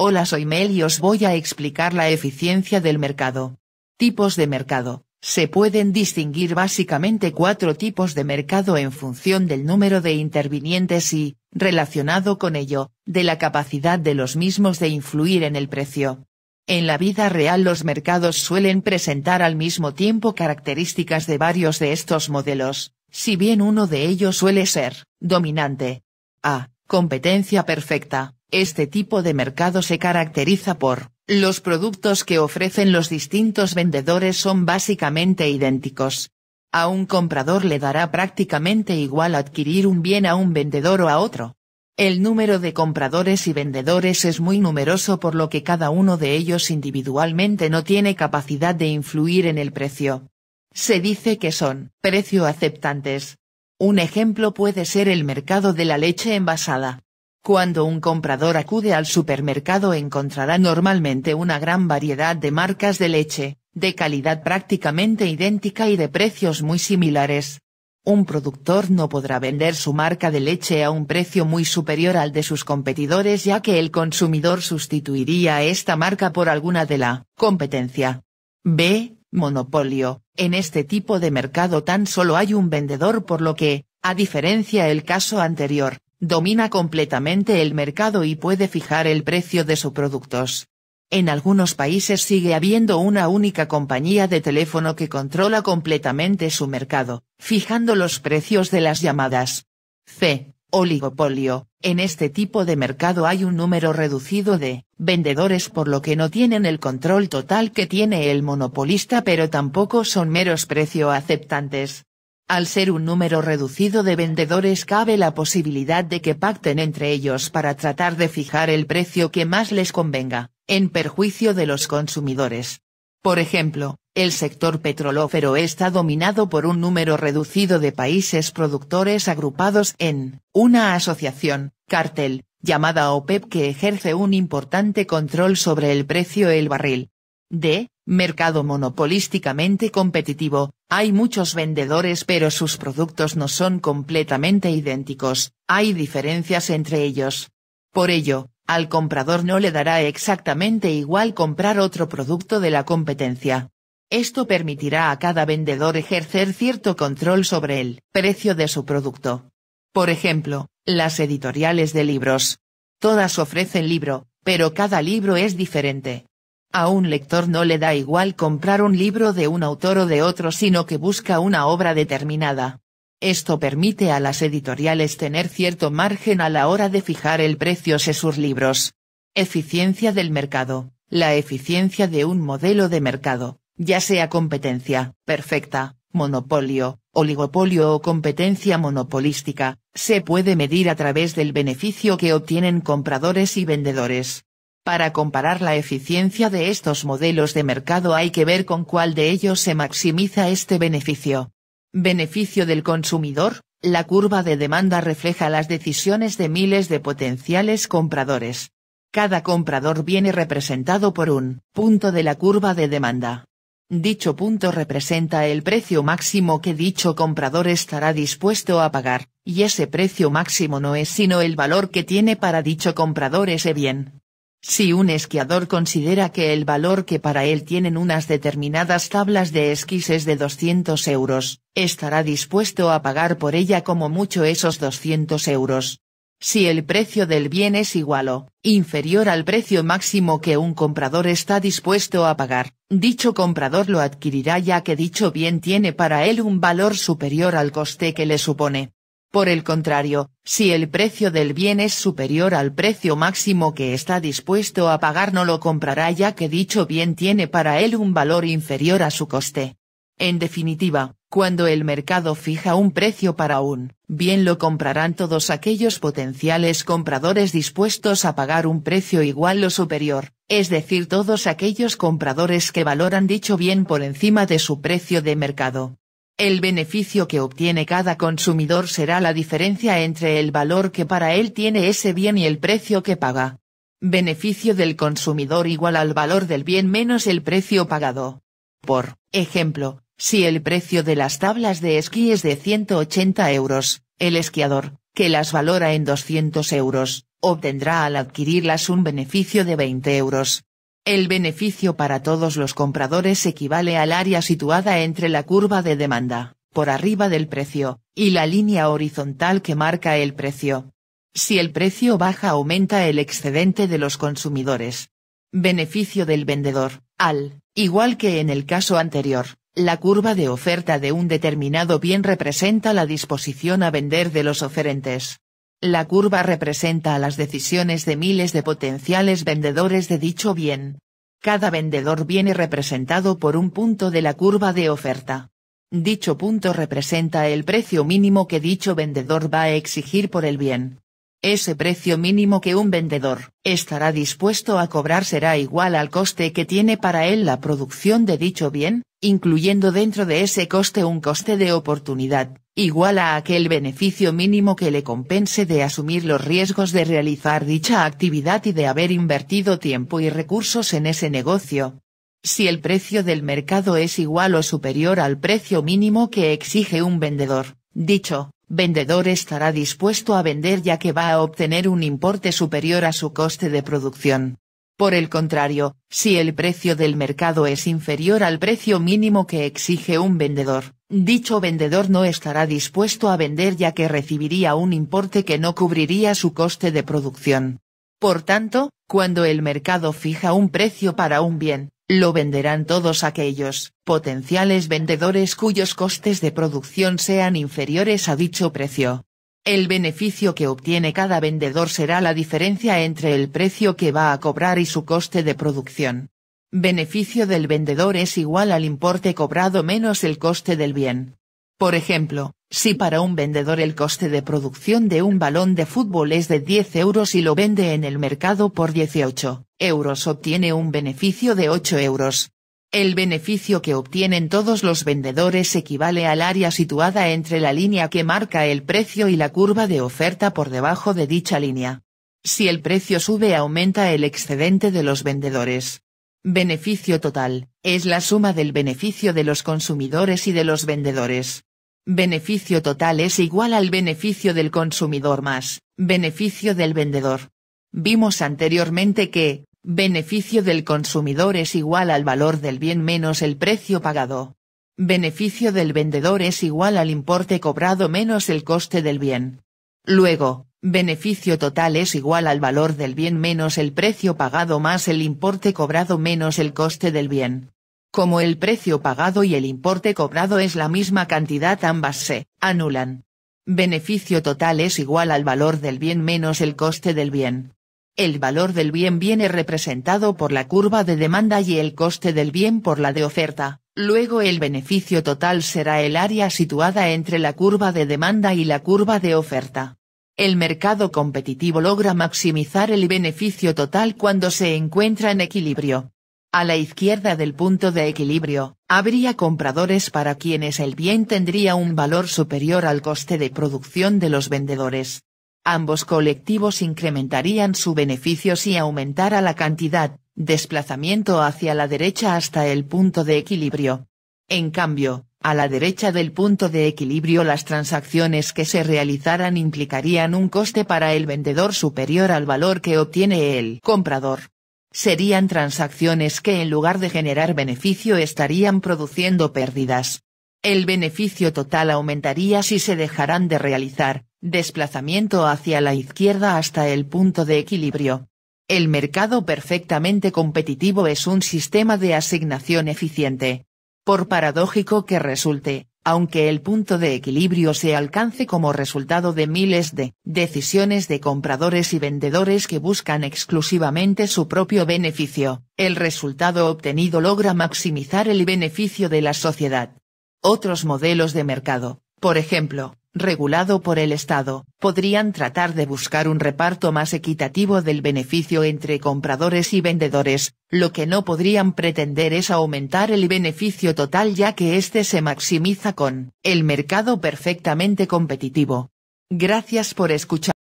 Hola soy Mel y os voy a explicar la eficiencia del mercado. Tipos de mercado. Se pueden distinguir básicamente cuatro tipos de mercado en función del número de intervinientes y, relacionado con ello, de la capacidad de los mismos de influir en el precio. En la vida real los mercados suelen presentar al mismo tiempo características de varios de estos modelos, si bien uno de ellos suele ser, dominante. A. Competencia perfecta. Este tipo de mercado se caracteriza por, los productos que ofrecen los distintos vendedores son básicamente idénticos. A un comprador le dará prácticamente igual adquirir un bien a un vendedor o a otro. El número de compradores y vendedores es muy numeroso por lo que cada uno de ellos individualmente no tiene capacidad de influir en el precio. Se dice que son precio aceptantes. Un ejemplo puede ser el mercado de la leche envasada. Cuando un comprador acude al supermercado encontrará normalmente una gran variedad de marcas de leche, de calidad prácticamente idéntica y de precios muy similares. Un productor no podrá vender su marca de leche a un precio muy superior al de sus competidores ya que el consumidor sustituiría esta marca por alguna de la competencia. B. Monopolio. En este tipo de mercado tan solo hay un vendedor por lo que, a diferencia el caso anterior, domina completamente el mercado y puede fijar el precio de sus productos. En algunos países sigue habiendo una única compañía de teléfono que controla completamente su mercado, fijando los precios de las llamadas. C. Oligopolio. En este tipo de mercado hay un número reducido de vendedores por lo que no tienen el control total que tiene el monopolista pero tampoco son meros precio aceptantes. Al ser un número reducido de vendedores cabe la posibilidad de que pacten entre ellos para tratar de fijar el precio que más les convenga, en perjuicio de los consumidores. Por ejemplo, el sector petrolófero está dominado por un número reducido de países productores agrupados en una asociación, cartel, llamada OPEP que ejerce un importante control sobre el precio del barril. D. Mercado monopolísticamente competitivo, hay muchos vendedores pero sus productos no son completamente idénticos, hay diferencias entre ellos. Por ello, al comprador no le dará exactamente igual comprar otro producto de la competencia. Esto permitirá a cada vendedor ejercer cierto control sobre el precio de su producto. Por ejemplo, las editoriales de libros. Todas ofrecen libro, pero cada libro es diferente. A un lector no le da igual comprar un libro de un autor o de otro sino que busca una obra determinada. Esto permite a las editoriales tener cierto margen a la hora de fijar el precio de sus libros. Eficiencia del mercado. La eficiencia de un modelo de mercado, ya sea competencia perfecta, monopolio, oligopolio o competencia monopolística, se puede medir a través del beneficio que obtienen compradores y vendedores. Para comparar la eficiencia de estos modelos de mercado hay que ver con cuál de ellos se maximiza este beneficio. Beneficio del consumidor, la curva de demanda refleja las decisiones de miles de potenciales compradores. Cada comprador viene representado por un punto de la curva de demanda. Dicho punto representa el precio máximo que dicho comprador estará dispuesto a pagar, y ese precio máximo no es sino el valor que tiene para dicho comprador ese bien. Si un esquiador considera que el valor que para él tienen unas determinadas tablas de esquís es de 200 euros, estará dispuesto a pagar por ella como mucho esos 200 euros. Si el precio del bien es igual o inferior al precio máximo que un comprador está dispuesto a pagar, dicho comprador lo adquirirá ya que dicho bien tiene para él un valor superior al coste que le supone. Por el contrario, si el precio del bien es superior al precio máximo que está dispuesto a pagar no lo comprará ya que dicho bien tiene para él un valor inferior a su coste. En definitiva, cuando el mercado fija un precio para un bien lo comprarán todos aquellos potenciales compradores dispuestos a pagar un precio igual o superior, es decir todos aquellos compradores que valoran dicho bien por encima de su precio de mercado. El beneficio que obtiene cada consumidor será la diferencia entre el valor que para él tiene ese bien y el precio que paga. Beneficio del consumidor igual al valor del bien menos el precio pagado. Por ejemplo, si el precio de las tablas de esquí es de 180 euros, el esquiador, que las valora en 200 euros, obtendrá al adquirirlas un beneficio de 20 euros. El beneficio para todos los compradores equivale al área situada entre la curva de demanda, por arriba del precio, y la línea horizontal que marca el precio. Si el precio baja aumenta el excedente de los consumidores. Beneficio del vendedor, al, igual que en el caso anterior, la curva de oferta de un determinado bien representa la disposición a vender de los oferentes. La curva representa las decisiones de miles de potenciales vendedores de dicho bien. Cada vendedor viene representado por un punto de la curva de oferta. Dicho punto representa el precio mínimo que dicho vendedor va a exigir por el bien. Ese precio mínimo que un vendedor estará dispuesto a cobrar será igual al coste que tiene para él la producción de dicho bien, incluyendo dentro de ese coste un coste de oportunidad, igual a aquel beneficio mínimo que le compense de asumir los riesgos de realizar dicha actividad y de haber invertido tiempo y recursos en ese negocio. Si el precio del mercado es igual o superior al precio mínimo que exige un vendedor, dicho vendedor estará dispuesto a vender ya que va a obtener un importe superior a su coste de producción. Por el contrario, si el precio del mercado es inferior al precio mínimo que exige un vendedor, dicho vendedor no estará dispuesto a vender ya que recibiría un importe que no cubriría su coste de producción. Por tanto, cuando el mercado fija un precio para un bien, lo venderán todos aquellos potenciales vendedores cuyos costes de producción sean inferiores a dicho precio. El beneficio que obtiene cada vendedor será la diferencia entre el precio que va a cobrar y su coste de producción. Beneficio del vendedor es igual al importe cobrado menos el coste del bien. Por ejemplo, si para un vendedor el coste de producción de un balón de fútbol es de 10 euros y lo vende en el mercado por 18 euros obtiene un beneficio de 8 euros. El beneficio que obtienen todos los vendedores equivale al área situada entre la línea que marca el precio y la curva de oferta por debajo de dicha línea. Si el precio sube aumenta el excedente de los vendedores. Beneficio total, es la suma del beneficio de los consumidores y de los vendedores. Beneficio total es igual al beneficio del consumidor más, beneficio del vendedor. Vimos anteriormente que, beneficio del consumidor es igual al valor del bien menos el precio pagado. Beneficio del vendedor es igual al importe cobrado menos el coste del bien. Luego, beneficio total es igual al valor del bien menos el precio pagado más el importe cobrado menos el coste del bien. Como el precio pagado y el importe cobrado es la misma cantidad ambas se anulan. Beneficio total es igual al valor del bien menos el coste del bien. El valor del bien viene representado por la curva de demanda y el coste del bien por la de oferta, luego el beneficio total será el área situada entre la curva de demanda y la curva de oferta. El mercado competitivo logra maximizar el beneficio total cuando se encuentra en equilibrio. A la izquierda del punto de equilibrio, habría compradores para quienes el bien tendría un valor superior al coste de producción de los vendedores. Ambos colectivos incrementarían su beneficio si aumentara la cantidad, desplazamiento hacia la derecha hasta el punto de equilibrio. En cambio, a la derecha del punto de equilibrio las transacciones que se realizaran implicarían un coste para el vendedor superior al valor que obtiene el comprador serían transacciones que en lugar de generar beneficio estarían produciendo pérdidas. El beneficio total aumentaría si se dejarán de realizar, desplazamiento hacia la izquierda hasta el punto de equilibrio. El mercado perfectamente competitivo es un sistema de asignación eficiente. Por paradójico que resulte, aunque el punto de equilibrio se alcance como resultado de miles de decisiones de compradores y vendedores que buscan exclusivamente su propio beneficio, el resultado obtenido logra maximizar el beneficio de la sociedad. Otros modelos de mercado, por ejemplo, regulado por el Estado, podrían tratar de buscar un reparto más equitativo del beneficio entre compradores y vendedores, lo que no podrían pretender es aumentar el beneficio total ya que éste se maximiza con el mercado perfectamente competitivo. Gracias por escuchar.